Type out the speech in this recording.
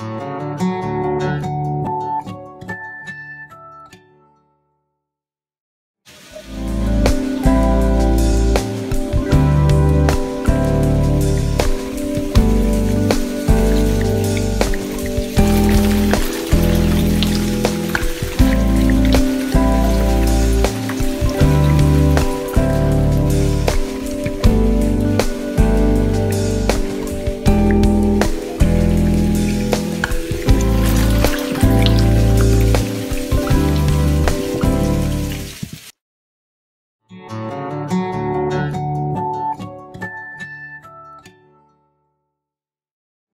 you